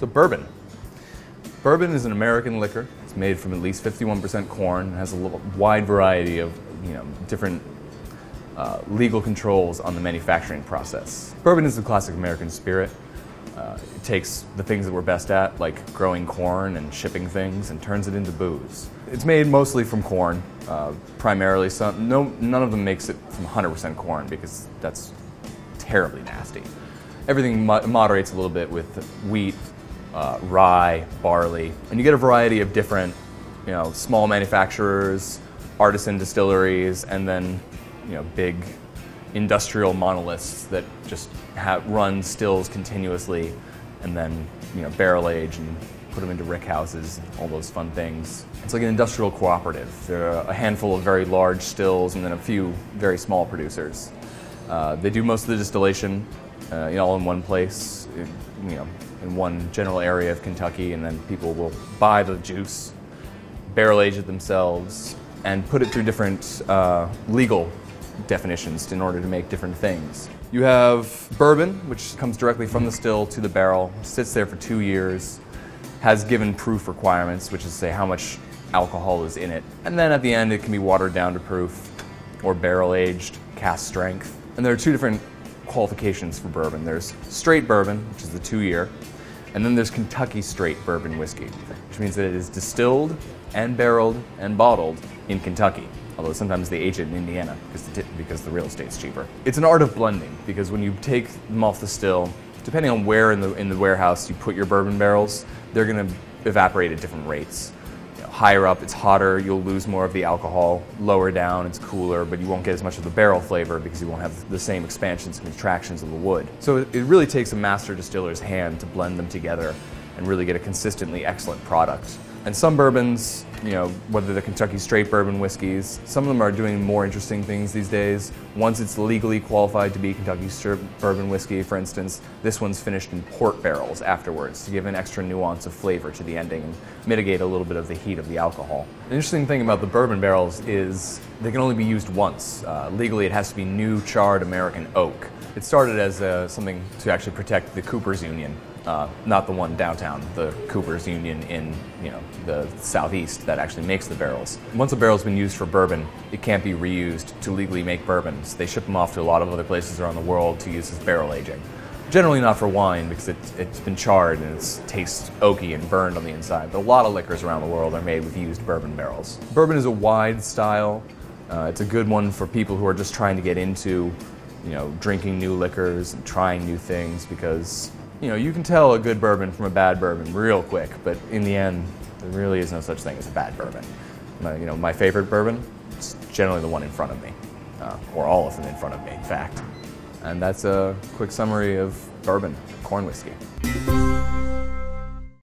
So bourbon. Bourbon is an American liquor. It's made from at least 51% corn. It has a wide variety of you know, different uh, legal controls on the manufacturing process. Bourbon is the classic American spirit. Uh, it takes the things that we're best at, like growing corn and shipping things, and turns it into booze. It's made mostly from corn, uh, primarily. Some, no, none of them makes it from 100% corn because that's terribly nasty. Everything mo moderates a little bit with wheat, uh, rye, barley, and you get a variety of different, you know, small manufacturers, artisan distilleries, and then, you know, big industrial monoliths that just have, run stills continuously and then you know barrel age and put them into rick houses, all those fun things. It's like an industrial cooperative. There are a handful of very large stills and then a few very small producers. Uh, they do most of the distillation, uh, you know, all in one place, in, you know, in one general area of Kentucky, and then people will buy the juice, barrel age it themselves, and put it through different uh, legal definitions in order to make different things. You have bourbon, which comes directly from the still to the barrel, sits there for two years, has given proof requirements, which is say how much alcohol is in it. And then at the end, it can be watered down to proof or barrel aged, cask strength. And there are two different qualifications for bourbon. There's straight bourbon, which is the two year, and then there's Kentucky straight bourbon whiskey, which means that it is distilled and barreled and bottled in Kentucky although sometimes they age it in Indiana because the, because the real estate's cheaper. It's an art of blending because when you take them off the still, depending on where in the, in the warehouse you put your bourbon barrels, they're going to evaporate at different rates. You know, higher up, it's hotter, you'll lose more of the alcohol. Lower down, it's cooler, but you won't get as much of the barrel flavor because you won't have the same expansions and contractions of the wood. So it, it really takes a master distiller's hand to blend them together and really get a consistently excellent product. And some bourbons, you know, whether the Kentucky straight bourbon whiskeys, some of them are doing more interesting things these days. Once it's legally qualified to be Kentucky straight bourbon whiskey, for instance, this one's finished in port barrels afterwards to give an extra nuance of flavor to the ending and mitigate a little bit of the heat of the alcohol. The interesting thing about the bourbon barrels is they can only be used once. Uh, legally, it has to be new charred American oak. It started as uh, something to actually protect the Coopers Union, uh, not the one downtown, the Coopers Union in you know the southeast that actually makes the barrels. Once a barrel's been used for bourbon, it can't be reused to legally make bourbons. They ship them off to a lot of other places around the world to use as barrel aging. Generally not for wine because it, it's been charred and it tastes oaky and burned on the inside. But a lot of liquors around the world are made with used bourbon barrels. Bourbon is a wide style. Uh, it's a good one for people who are just trying to get into, you know, drinking new liquors and trying new things because you know, you can tell a good bourbon from a bad bourbon real quick, but in the end, there really is no such thing as a bad bourbon. My, you know, my favorite bourbon is generally the one in front of me, uh, or all of them in front of me, in fact. And that's a quick summary of bourbon, corn whiskey.